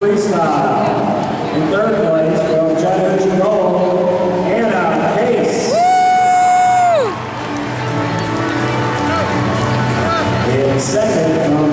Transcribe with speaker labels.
Speaker 1: Freestyle. In third place from Judge Gold, Anna Case. Woo! In second